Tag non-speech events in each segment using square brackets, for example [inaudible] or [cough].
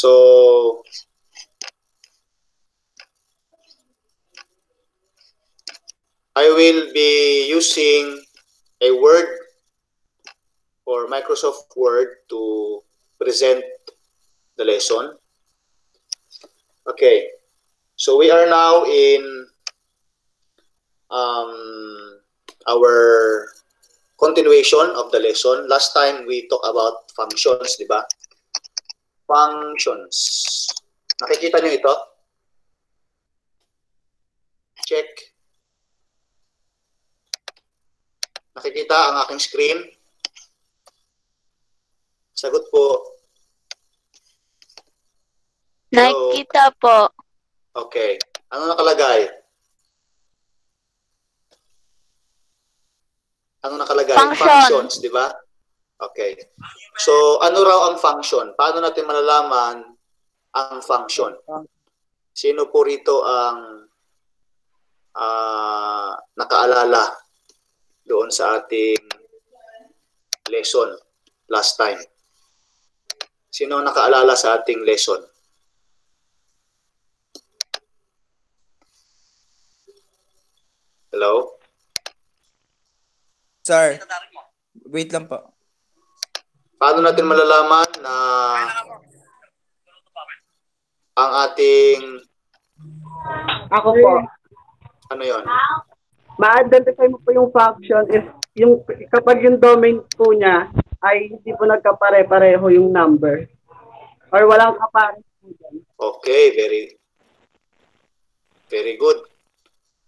So, I will be using a Word or Microsoft Word to present the lesson. Okay, so we are now in um, our continuation of the lesson. Last time we talked about functions, di? Functions. Nakikita niyo ito? Check. Nakikita ang aking screen? Sagot po. Hello? Nakikita po. Okay. Ano nakalagay? Ano nakalagay? Function. Functions, di ba? Okay. So, ano raw ang function? Paano natin malalaman ang function? Sino po rito ang ah, nakaalala doon sa ating lesson last time? Sino ang nakaalala sa ating lesson? Hello? Sir, wait lang po. Paano natin malalaman na ang ating Ako po. ano yon? Ma-identify mo po yung function if yung kapag yung domain po niya ay hindi po nagkapare-pareho yung number or walang kapare. Okay, very very good.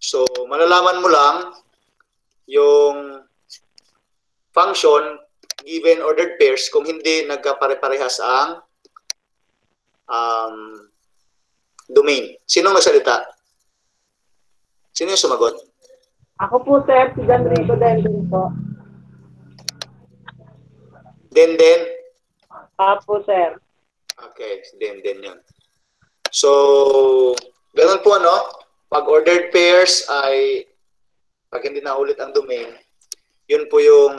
So, malalaman mo lang yung function given ordered pairs kung hindi nagkapare-parehas ang um, domain. Sino magsalita? Sino yung sumagot? Ako po sir, si John Rico Dendon po. Den Den? Ah po sir. Okay, Den Den yun. So, ganun po ano, pag ordered pairs ay pag hindi na ulit ang domain, yun po yung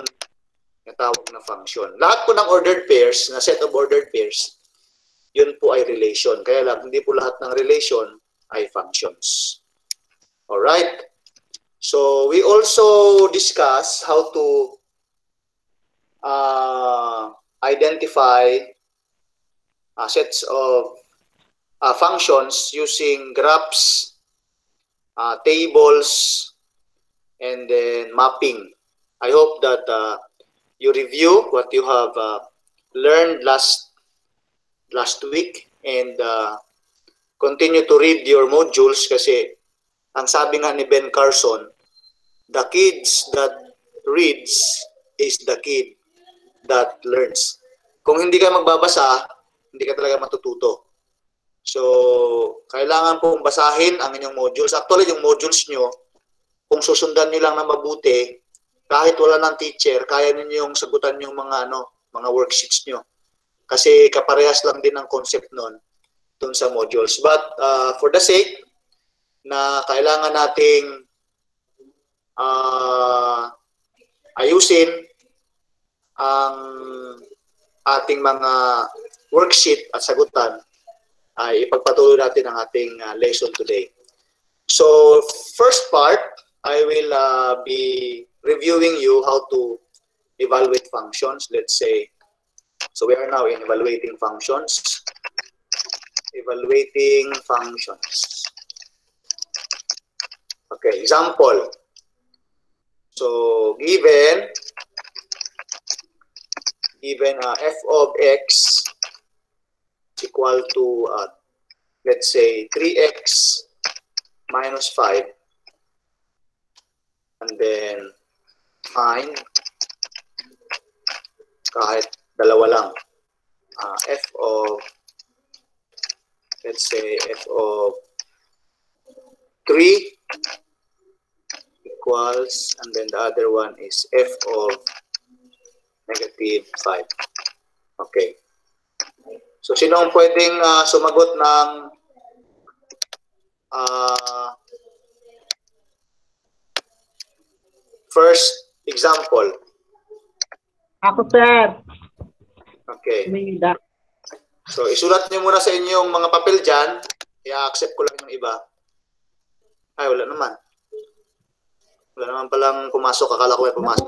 natawag na function. Lahat po ng ordered pairs, na set of ordered pairs, yun po ay relation. Kaya lang, hindi po lahat ng relation ay functions. Alright? So, we also discuss how to uh, identify uh, sets of uh, functions using graphs, uh, tables, and then mapping. I hope that uh, you review what you have uh, learned last last week and uh, continue to read your modules kasi ang sabi nga ni Ben Carson, the kids that reads is the kid that learns. Kung hindi ka magbabasa, hindi ka talaga matututo. So, kailangan pong basahin ang inyong modules. Actually, yung modules nyo, kung susundan nyo lang na mabuti, kahit wala ng teacher, kaya ninyo yung sagutan yung mga ano, mga worksheets nyo. Kasi kaparehas lang din ang concept nun dun sa modules. But uh, for the sake na kailangan nating uh, ayusin ang ating mga worksheet at sagutan, ay ipagpatuloy natin ang ating uh, lesson today. So, first part, I will uh, be reviewing you how to evaluate functions. Let's say, so we are now in evaluating functions. Evaluating functions. Okay, example. So, given given uh, f of x is equal to, uh, let's say, 3x minus 5. And then, find kahit dalawa lang. Uh, f of, let's say, f of 3 equals, and then the other one is f of negative 5. Okay. So, sino ang pwedeng uh, sumagot ng uh, first example? Ako sir, Okay. Minda. So, isulat nyo muna sa inyong mga papel dyan. I-accept ko lang yung iba. Ay, wala naman. Wala naman palang pumasok. Akala ko may pumasok.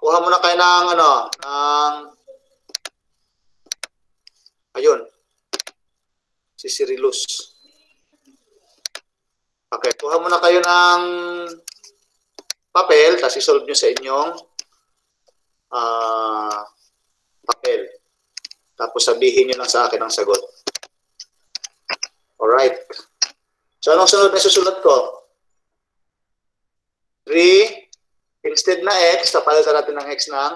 Kuha muna kayo ng ano, ng... Ayun. Si Cyrilus. Okay, kuha muna kayo ng papel, tapos isolve nyo sa inyong ah papel. Tapos sabihin nyo lang sa akin ang sagot. Alright. So, anong sunod na susulat ko? 3 Instead na x, tapalitan natin ng x ng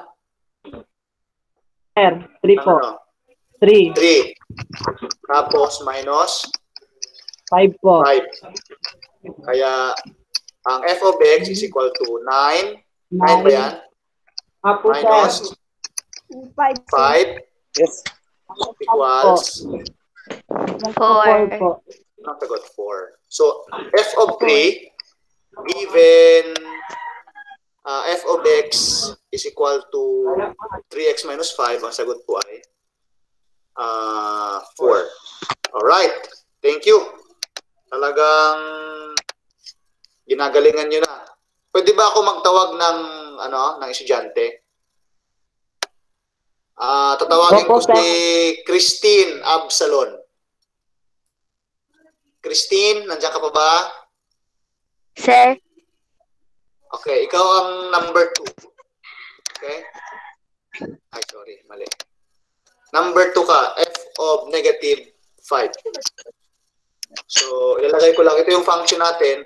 R, 3 po. ano, 3, 3. Tapos minus 5 po. 5. Kaya ang f of x is equal to 9. 9 ba yan? Apo. Minus 5 5 Yes. equals Four. 4 po. ang sagot 4. So f of 3 given uh, f of x is equal to 3x minus 5. Ang sagot po ay uh, 4. Alright. Thank you. Talagang ginagalingan nyo na. Pwede ba ako magtawag ng ano ng estudyante? Ah, tatawagin ko si Christine Absalon. Christine, nandiyan ka pa ba? Sir, Okay, ikaw ang number two. Okay? Ay, sorry, mali. Number two ka, f of negative 5. So, ilalagay ko lang. Ito yung function natin.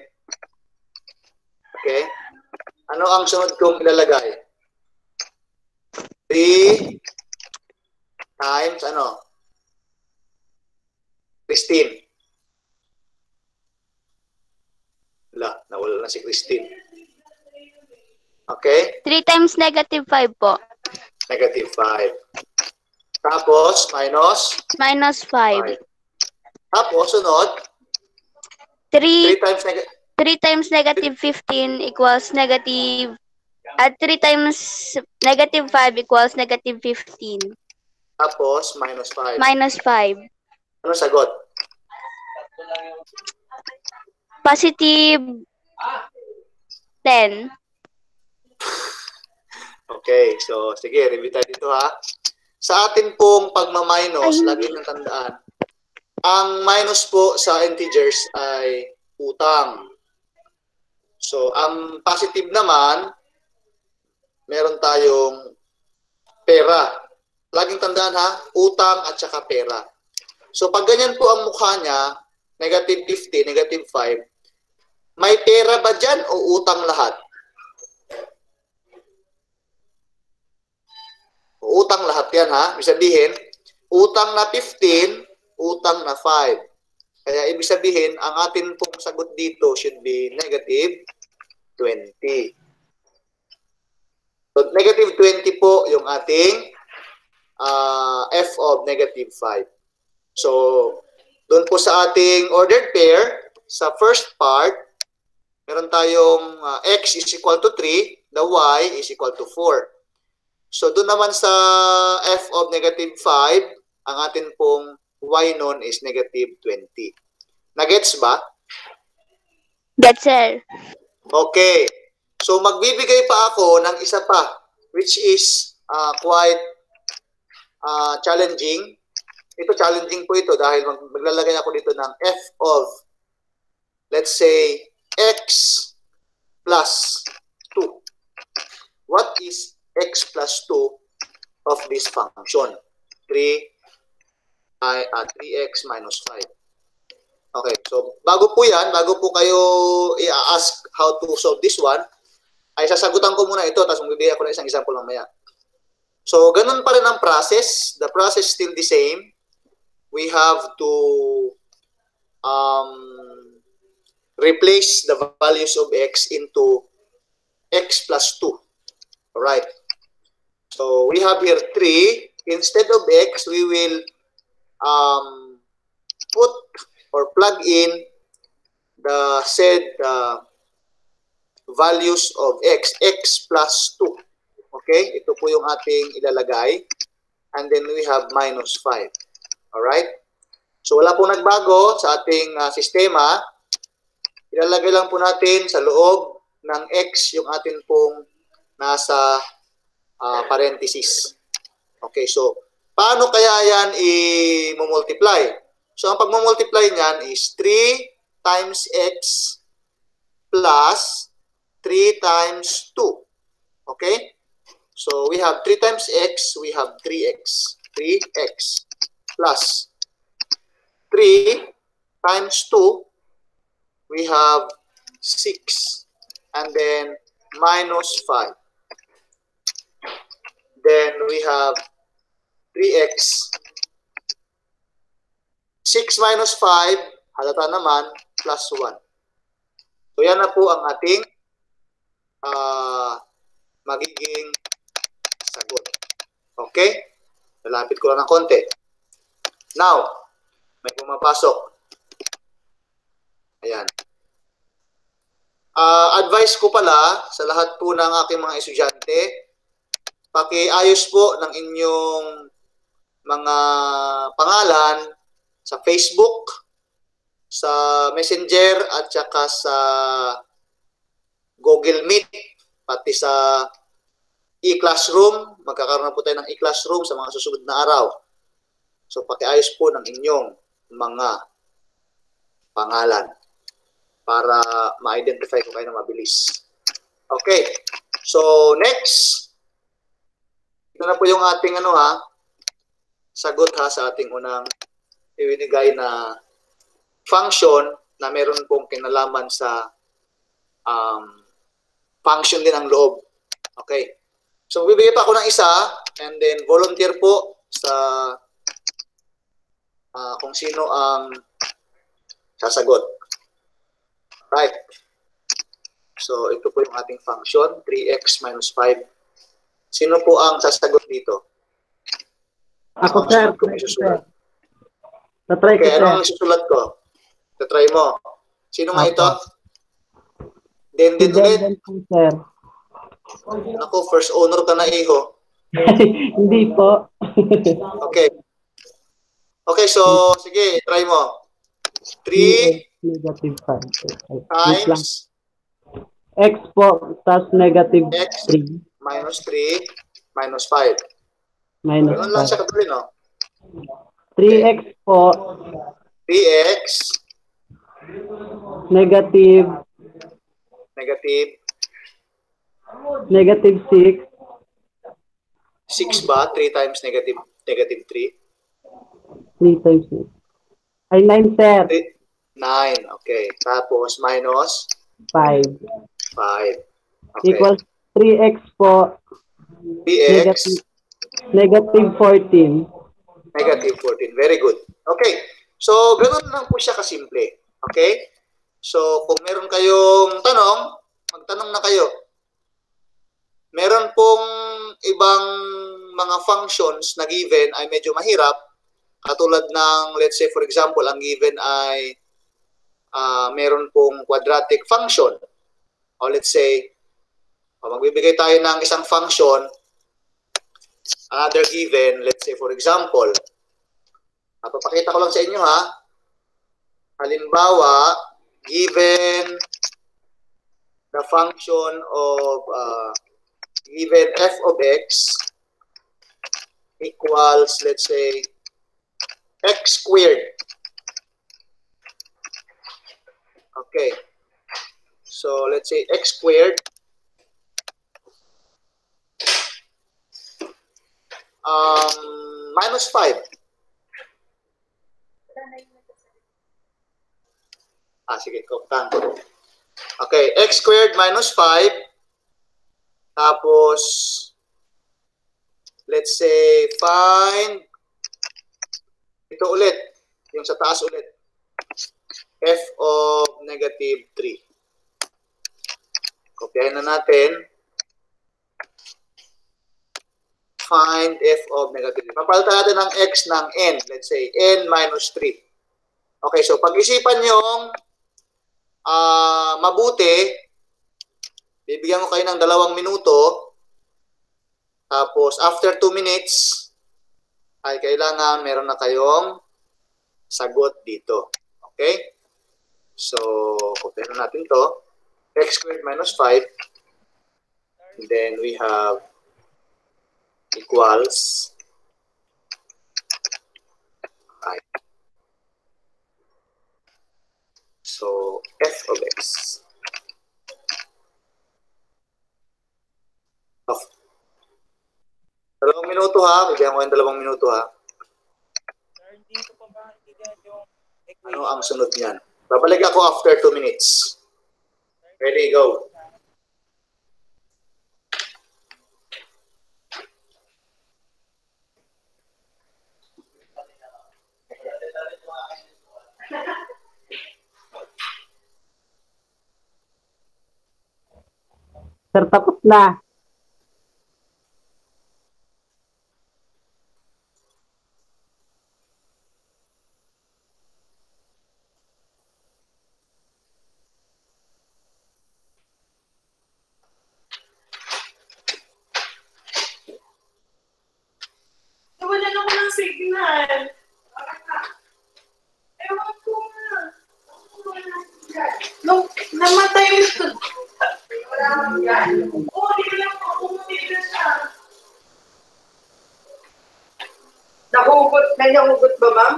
Okay? Ano ang sunod kong ilalagay? 3 times ano? 16. Wala, nawala na si Christine. Okay? 3 times negative 5 po. Negative 5. Tapos, minus Minus 5. 5. Tapos, sunod, 3, 3 times negative 3 times negative 15 equals negative at 3 times negative 5 equals negative 15 tapos minus 5. minus 5. Ano sagot? Positive 10. Okay, so sige, review tayo dito ha. Sa atin pong pagmaminus, lagi nang tandaan, ang minus po sa integers ay utang. So, ang positive naman, meron tayong pera. Laging tandaan ha, utang at saka pera. So, pag ganyan po ang mukha niya, negative 50, negative 5, may pera ba dyan o utang lahat? Utang lahat yan ha. Ibig sabihin, utang na 15, utang na 5. Kaya ibig sabihin, ang atin pong sagot dito should be negative 20. So, negative 20 po yung ating ah, f of negative 5. So, doon po sa ating ordered pair, sa first part, meron tayong ah, x is equal to 3, the y is equal to 4. So doon naman sa f of negative 5, ang atin pong y nun is negative 20. Nagets ba? That's sir. Okay. So magbibigay pa ako ng isa pa, which is uh, quite uh, challenging. Ito challenging po ito dahil mag- maglalagay ako dito ng f of, let's say, x plus 2. What is x plus 2 of this function? 3 i at 3x minus 5. Okay, so bago po yan, bago po kayo i-ask how to solve this one, ay sasagutan ko muna ito, tapos magbibigay ako ng isang example mamaya. So, ganun pa rin ang process. The process still the same. We have to um, replace the values of x into x plus 2. Alright. So, we have here 3. Instead of x, we will um, put or plug in the said uh, values of x, x plus 2. Okay? Ito po yung ating ilalagay. and then we have minus 5. Alright? So wala pong nagbago sa ating ah, sistema. Ilalagay lang po natin sa loob ng x yung atin pong nasa ah, parenthesis. Okay, so paano kaya yan i-multiply? So ang pag-multiply niyan is 3 times x plus 3 times 2. Okay? So we have 3 times x, we have 3x. 3x plus 3 times 2, we have 6. And then minus 5. Then we have 3x. 6 minus 5, halata naman, plus 1. So yan na po ang ating ah magiging sagot. Okay? Lalapit ko lang ng konti. Now, may pumapasok. Ayan. Ah, advice ko pala sa lahat po ng aking mga estudyante, pakiayos po ng inyong mga pangalan sa Facebook, sa Messenger at saka sa Google Meet, pati sa e-classroom. Magkakaroon po tayo ng e-classroom sa mga susunod na araw. So pakiayos po ng inyong mga pangalan para ma-identify ko kayo na mabilis. Okay. So next, ito na po yung ating ano ha, sagot ha sa ating unang ibinigay na function na meron pong kinalaman sa um, function din ng loob. Okay. So, bibigay pa ako ng isa and then volunteer po sa ah, kung sino ang sasagot. Right. So, ito po yung ating function, 3x minus 5. Sino po ang sasagot dito? Ako, sir. ko may susulat. Tatry ko, sir. ano ang susulat ko? Tatry mo. Sino nga ito? Ulit. Denden po, sir. Ako, first owner ka na, iho. [laughs] Hindi po. [laughs] Okay. Okay, so, sige, try mo. 3 Negative 5. Wait lang. times X po, tas negative X. 3 minus 3 minus 5. Minus Ganun lang 5. siya kadali, no? 3x po, 3x negative, negative negative 6, 6 ba? 3 times negative negative 3? 3 times 6. Ay, 9, sir. 9. Okay. Tapos minus 5. 5. Okay. Equals 3x po, 3x negative 14. negative 14. Very good. Okay. So, ganun lang po siya kasimple. Okay? So, kung meron kayong tanong, magtanong na kayo. Meron pong ibang mga functions na given ay medyo mahirap. Katulad ng, let's say for example, ang given ay ah, meron pong quadratic function. O let's say, magbibigay tayo ng isang function another given, let's say for example, papapakita ko lang sa inyo ha. Halimbawa, given the function of uh, given f of x equals, let's say, x squared. Okay. So, let's say x squared um, minus 5. Ah, sige, kumputan ko. Okay, x squared minus 5. Tapos, let's say, find, ito ulit, yung sa taas ulit, f of negative 3. Kopyahin na natin. Find f of negative 3. Papalitan natin ng x ng n. Let's say, n minus 3. Okay, so pag-isipan yung ah mabuti, bibigyan ko kayo ng dalawang minuto. Tapos, after 2 minutes, ay kailangan meron na kayong sagot dito. Okay? So, kopyahin natin to. x squared minus 5. And then we have equals i. So, f of x. Of. Dalawang minuto ha. Bigyan ko yung dalawang minuto ha. Sir, hindi pa maintindihan yung Ano ang sunod niyan? Babalik ako after 2 minutes. Ready, go. Sir, tapos na. Nawalan ako ng signal. Ewan ko nga. Nung namatay ito. Oo, di lang ako. Umuwi na siya. Nahugot, may nahugot ba, ma'am?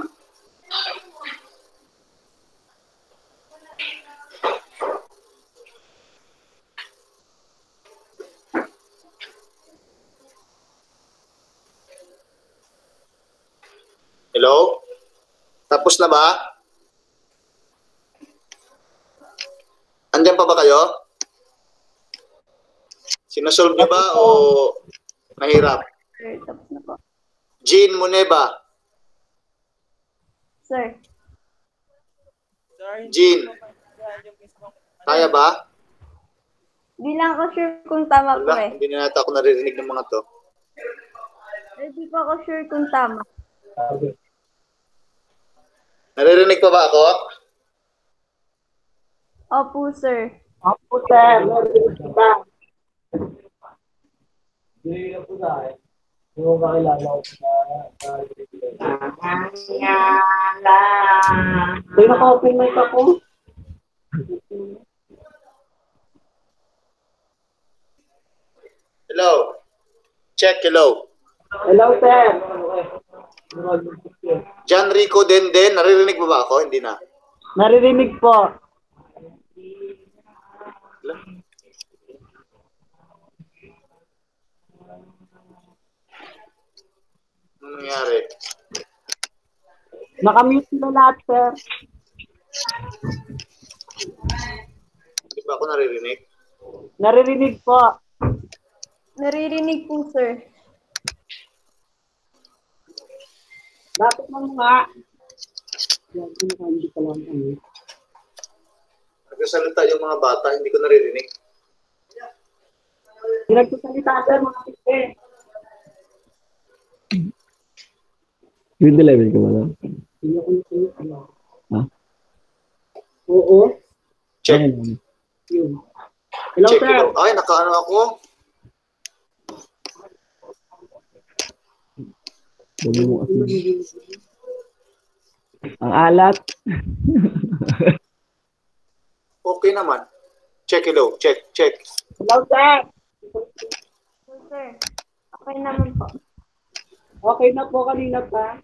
Hello? Tapos na ba? Andyan pa ba kayo? Sinasolve niyo ba o mahirap? Sir, tapos na po. Jean Muneba. Sir, Sir, hindi Jean. pa. Kaya ba? di lang ako sure kung tama po Wala, eh. hindi na nata ako naririnig ng mga to. Hindi po ako sure kung tama. Naririnig pa ba ako? Opo, sir. Opo, sir. Narinig kita. Sino naka-open mic ako? Hello? Check, hello. Hello, sir. John Rico Denden, naririnig mo ba ako? Hindi na. Naririnig po. Ano nangyari? Nakamute sila lahat, sir. Di ba ako naririnig? Naririnig po. Naririnig po, sir. Dapat mo nga. Yan, ano ka, hindi ka lang ano. Nagsasalita yung mga bata, hindi ko naririnig. Hindi nagsasalita, sir, mga piste. Grade 11 ka ba na? Hindi ako nagsasalita. Ha? Oo. Check. Ayun. Hello, Check sir. hello. Ay, nakaano ako. [laughs] Ang alat. Okay naman. Check hello. Check, check. Hello, sir. So, sir, okay naman po. Okay na po kanina pa.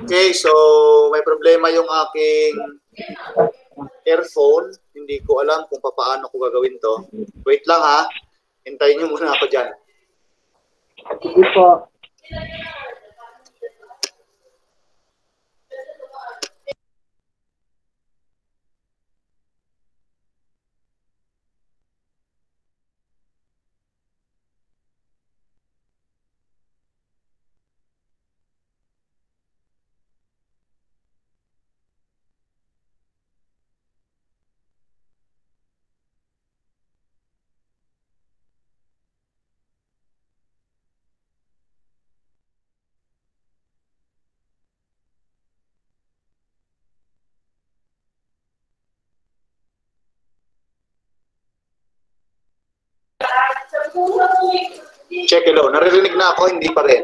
Okay, so may problema yung aking earphone. Hindi ko alam kung paano ko gagawin to. Wait lang ha. Hintayin niyo muna ako dyan. Sige po. Check hello. Naririnig na ako, hindi pa rin.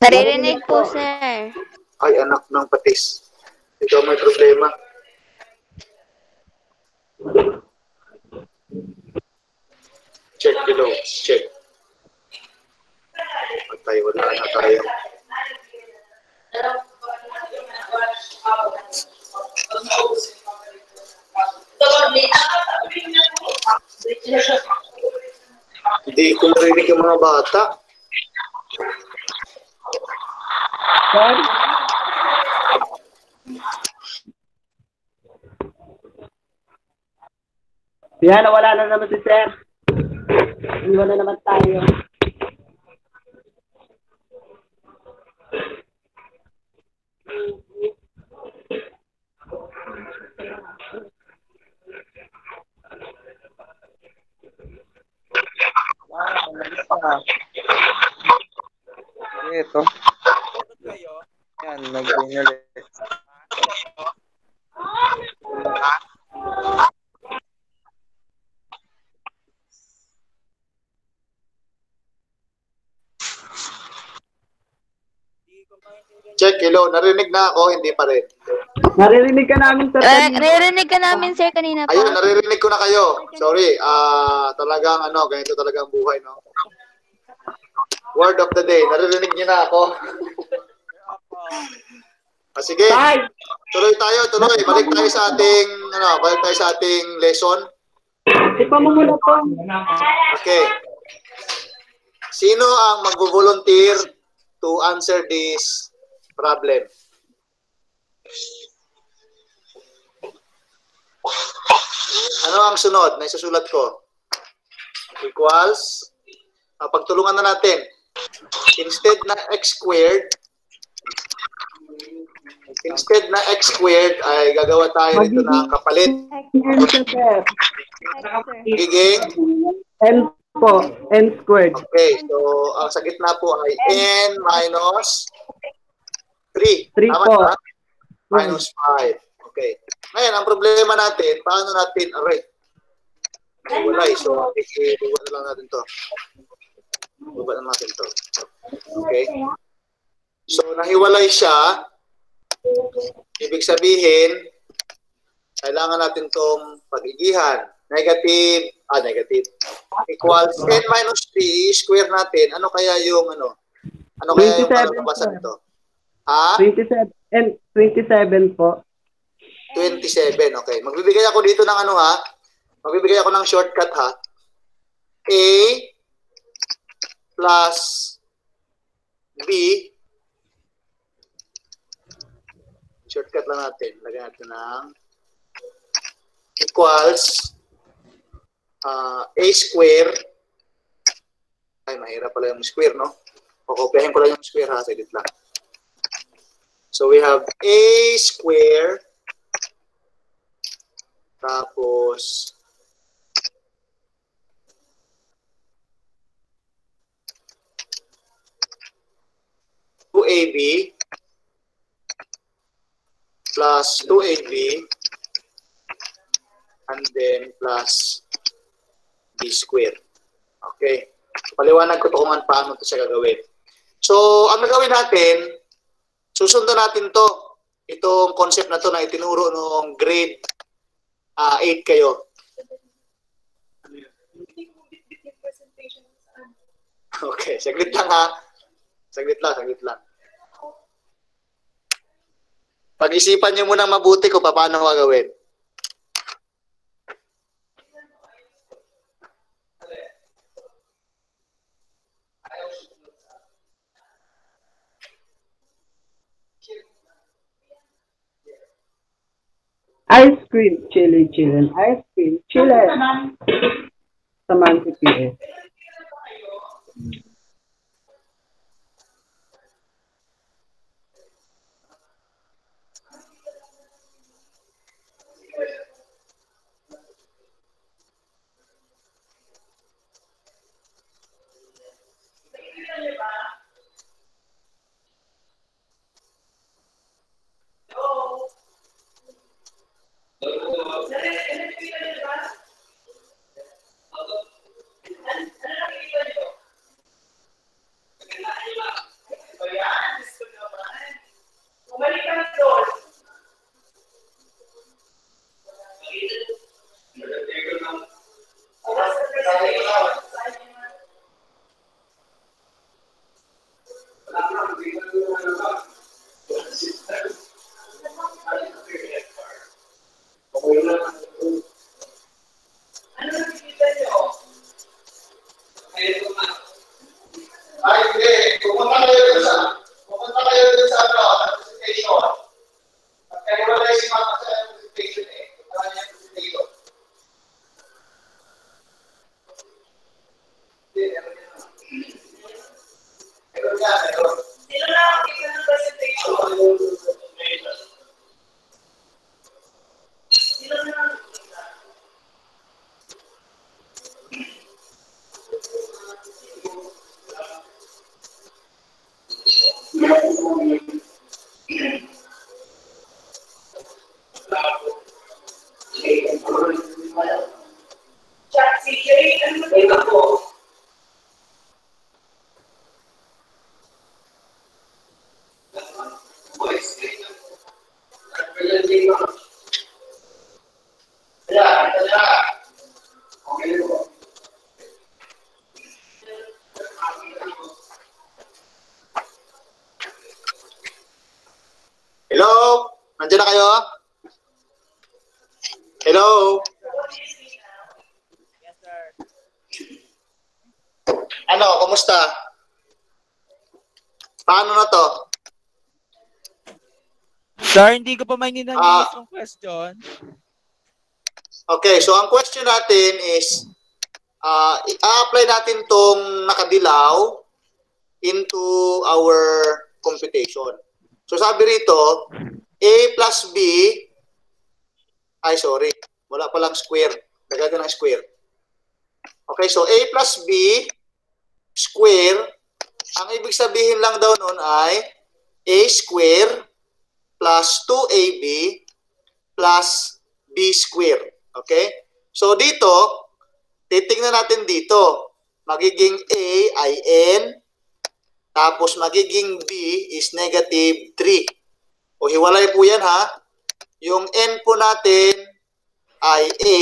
Naririnig po, sir. Ay, anak ng patis. Ikaw may problema. Check hello. Check. Patay, wala na tayo. Hindi ko marinig yung mga bata. Sir? Yan, wala na naman si Sir. Iwan na naman tayo. Ito. kayo? Yan, nag-green ulit. Hello. Narinig na ako, hindi pa rin. Naririnig ka namin, Sir. Eh, kanina. naririnig ka namin, sir, kanina pa. Ayun, naririnig ko na kayo. Sorry. Ah, talagang ano, ganito talaga ang buhay, no? Word of the day. Naririnig niyo na ako. [laughs] ah, sige. Tuloy tayo, tuloy. Balik tayo sa ating, ano, balik tayo sa ating lesson. Ipa mo muna to. Okay. Sino ang mag-volunteer to answer this problem? Ano ang sunod na isusulat ko? Equals, ah, pagtulungan na natin. Instead na x squared, instead na x squared, ay gagawa tayo nito ng kapalit. N, Sir. Giging N po. N squared. Okay, so ang sa gitna po ay n minus 3. Three Tama po. Minus 5. Okay. Ngayon, ang problema natin, paano natin array? Hiwalay. So, ibuwa na lang natin to. Ibuwa na natin to. Okay. So, nahiwalay siya. Ibig sabihin, kailangan natin tong pag-igihan. Negative, ah, negative. Equals n minus 3, square natin. Ano kaya yung, ano? Ano kaya yung 27, kalalabasan sir. nito? Ha? 27. N, 27 po. 27, okay. Magbibigay ako dito ng ano ha? Magbibigay ako ng shortcut ha? A plus B shortcut lang natin. Lagyan natin ng equals uh, A square ay mahirap pala yung square no? Pakopyahin ko lang yung square ha, saglit lang. So we have A square tapos two AB plus 2AB and then plus B square. Okay. Paliwanag ko to kung an- paano to siya gagawin. So, ang gagawin natin, susundan natin to. Itong concept na to na itinuro noong grade ah 8 kayo. Okay, saglit lang ha. Saglit lang, saglit lang. Pag-isipan nyo munang mabuti kung paano gagawin. Ice cream, chili, chillin. Ice cream, chillin. Samahan si PS. Yeah. Sir, hindi ko pa may Ah. ninanilinis yung question. Okay, so ang question natin is, uh, i-apply natin tong nakadilaw into our computation. So sabi rito, A plus B, ay sorry, wala palang square. Lagyan ng square. Okay, so A plus B square, ang ibig sabihin lang daw nun ay A square plus 2AB plus B square. Okay? So dito, titingnan natin dito. Magiging A ay N, tapos magiging B is negative 3. O hiwalay po yan ha. Yung N po natin ay A,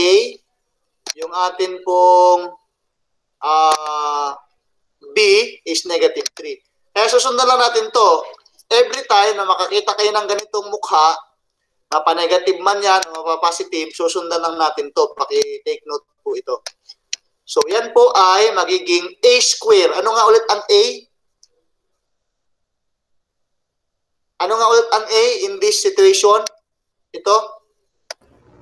yung atin pong ah, B is negative 3. Kaya susundan lang natin to. Every time na makakita kayo ng ganitong mukha, mapa-negative man yan o mapa-positive, susundan lang natin to. Paki-take note po ito. So, yan po ay magiging A square. Ano nga ulit ang A? Ano nga ulit ang A in this situation? Ito?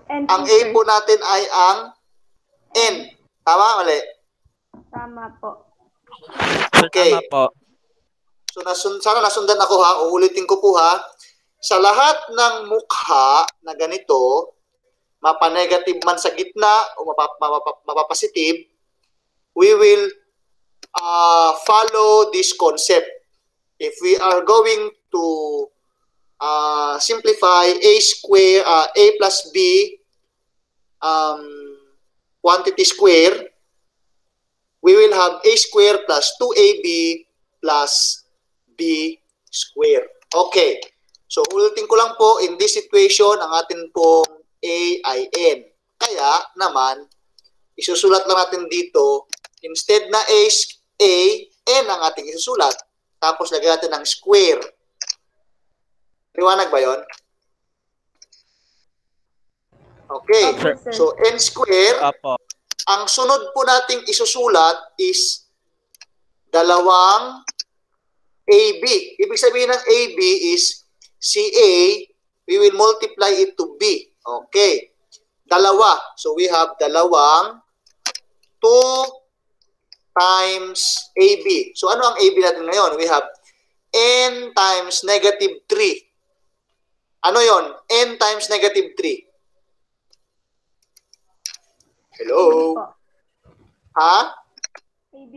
And Ang A po natin ay ang N. Tama? Mali? Tama po. Okay. Tama po. So nasun sana nasundan ako ha, uulitin ko po ha. Sa lahat ng mukha na ganito, mapa-negative man sa gitna o mapa, mapa, mapa-positive, we will uh, follow this concept. If we are going to uh, simplify a square, uh, a plus b um, quantity square, we will have a square plus 2ab plus b square. Okay. So, ulitin ko lang po, in this situation, ang atin pong a ay n. Kaya, naman, isusulat lang natin dito, instead na a, a n ang ating isusulat. Tapos, lagyan natin ng square. Liwanag ba yon? Okay. So, n square, Opo. ang sunod po nating isusulat is dalawang AB. Ibig sabihin ng AB is CA, we will multiply it to B. Okay. Dalawa. So we have dalawang 2 times AB. So ano ang AB natin ngayon? We have n times negative 3. Ano yon? n times negative 3. Hello? Ha?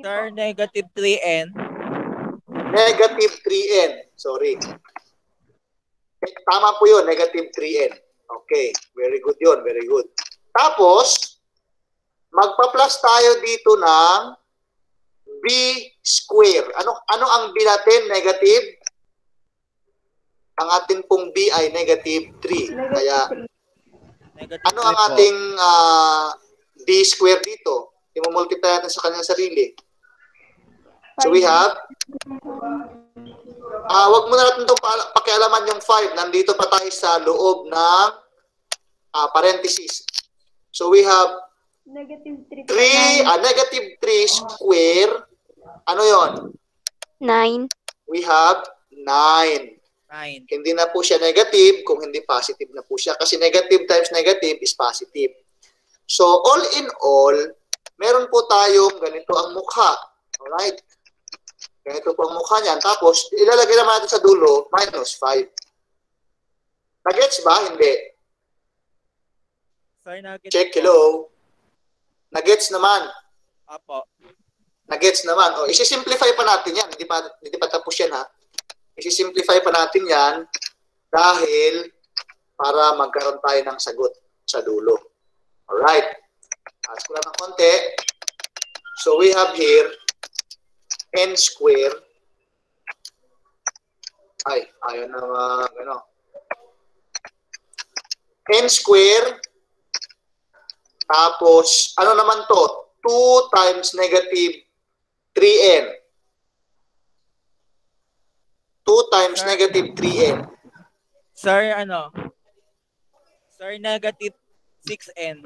Sir, negative 3N. Negative 3n. Sorry. Tama po yun, negative 3n. Okay, very good yun, very good. Tapos, magpa-plus tayo dito ng b square. Ano ano ang b natin? Negative? Ang atin pong b ay negative 3. Kaya, Negative ano ang 3 po. ating ah, b square dito? I-multiply natin sa kanyang sarili. So we have Ah, wag mo na natin itong pa- pakialaman yung 5. Nandito pa tayo sa loob ng ah, parenthesis. So we have Negative 3 3, ah, negative 3 square. Ano yon? 9. We have 9. 9. Hindi na po siya negative kung hindi positive na po siya. Kasi negative times negative is positive. So all in all, meron po tayong ganito ang mukha. Alright? Ganito po ang mukha niyan. Tapos, ilalagay naman natin sa dulo, minus 5. Nagets ba? Hindi. Sir, nugget Check, hello. Nagets naman. Apo. Nagets naman. O, isi-simplify pa natin yan. Hindi pa, hindi pa tapos yan, ha? Isi-simplify pa natin yan dahil para magkaroon tayo ng sagot sa dulo. Alright. Taas ko lang ng konti. So, we have here n square. Ay, ayaw na mag, ano. n square. Tapos, ano naman to? 2 times negative 3n. 2 times Sir. negative 3n. Sir, ano? Sir, negative 6N.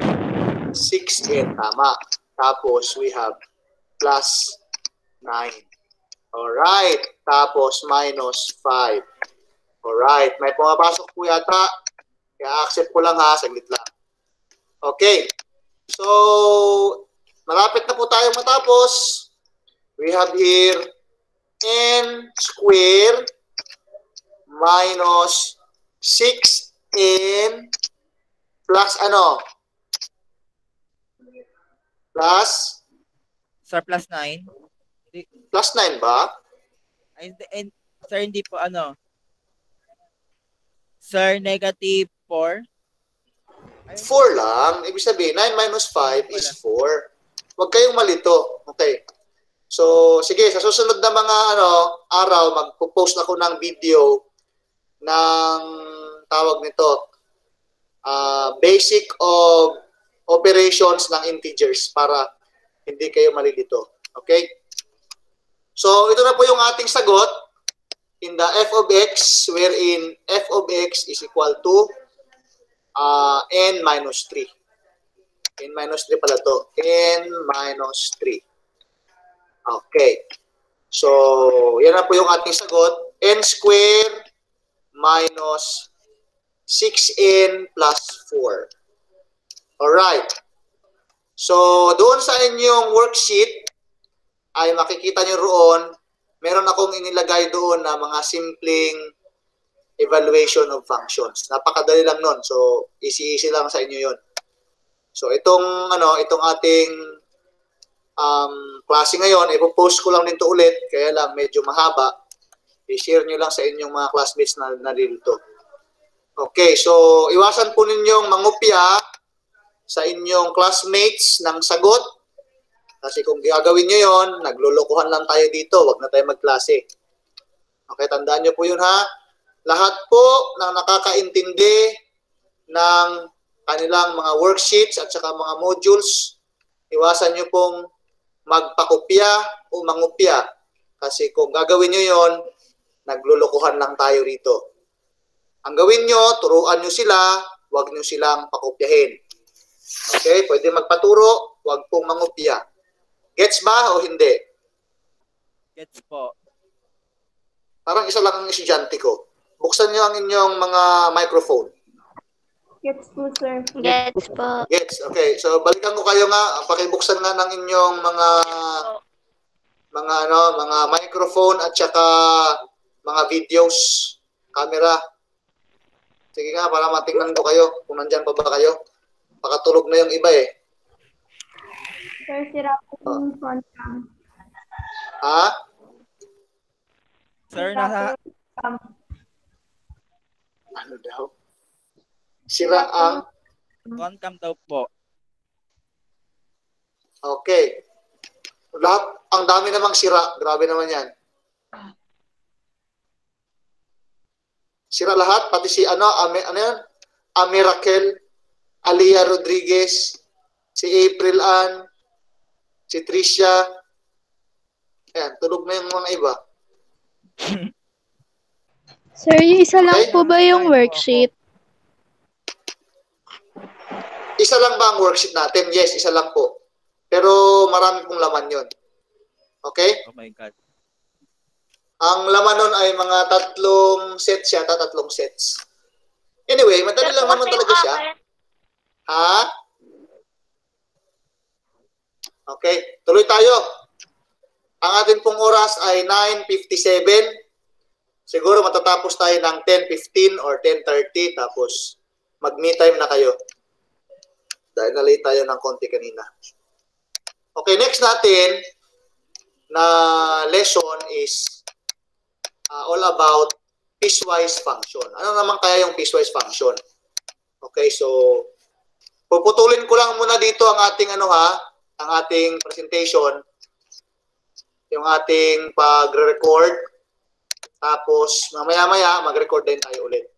6n, tama. Tapos, we have plus 9. Alright. Tapos, minus 5. Alright. May pumapasok po yata. Kaya accept ko lang ha. Saglit lang. Okay. So, malapit na po tayo matapos. We have here n square minus 6n plus ano? Plus, Sir, plus 9. Plus 9 ba? Ay, hindi- and, sir, hindi po, ano? Sir, negative 4. 4 lang. Ibig sabihin, 9 minus 5 is 4. Huwag kayong malito. Okay. So, sige, sa susunod na mga ano, araw, magpo-post ako ng video ng tawag nito, ah, basic of operations ng integers para hindi kayo malilito. Okay? So, ito na po yung ating sagot in the f of x wherein f of x is equal to uh, n minus 3. n minus 3 pala to. n minus 3. Okay. So, yan na po yung ating sagot. n square minus 6n plus 4. Alright. So, doon sa inyong worksheet, ay makikita nyo roon, meron akong inilagay doon na mga simpleng evaluation of functions. Napakadali lang nun. So, easy-easy lang sa inyo yon. So, itong, ano, itong ating um, klase ngayon, ipopost ko lang din to ulit, kaya lang medyo mahaba. I-share nyo lang sa inyong mga classmates na narilito. Okay, so iwasan po ninyong mangupya sa inyong classmates ng sagot. Kasi kung gagawin nyo yon, naglulukuhan lang tayo dito, wag na tayo magklase. Okay, tandaan nyo po yun ha. Lahat po ng nakakaintindi ng kanilang mga worksheets at saka mga modules, iwasan nyo pong magpakopya o mangupya. Kasi kung gagawin nyo yon, naglulukuhan lang tayo rito. Ang gawin nyo, turuan nyo sila, huwag nyo silang pakopyahin. Okay? Pwede magpaturo, huwag pong mangupya. Gets ba o hindi? Gets po. Parang isa lang ang estudyante ko. Buksan nyo ang inyong mga microphone. Gets po, sir. Gets po. Gets. Okay. So balikan ko kayo nga, pakibuksan nga ng inyong mga mga ano, mga microphone at saka mga videos, camera. Sige nga, para matingnan ko kayo kung nandyan pa ba kayo. Pakatulog na yung iba eh. Sir, yung front cam. Ha? Sir, nasa. Ano daw? Sira ang... front cam daw po. Okay. Lahat, ang dami namang sira. Grabe naman yan. Sira lahat, pati si ano, Ame, ano yan? Ame Raquel, Alia Rodriguez, si April Ann, si Tricia. Ayan, tulog na yung mga iba. Sir, yung isa lang Okay. po ba yung worksheet? Isa lang ba ang worksheet natin? Yes, isa lang po. Pero marami pong laman yun. Okay? Oh my God. Ang laman nun ay mga tatlong sets yata, tatlong sets. Anyway, madali lang naman talaga siya. Ha? Okay, tuloy tayo. Ang atin pong oras ay 9.57. Siguro matatapos tayo ng 10.15 or 10.30 tapos mag-me time na kayo. Dahil na-late tayo ng konti kanina. Okay, next natin na lesson is uh, all about piecewise function. Ano naman kaya yung piecewise function? Okay, so puputulin ko lang muna dito ang ating ano ha, ang ating presentation, yung ating pagre-record. Tapos mamaya-maya mag-record din tayo ulit.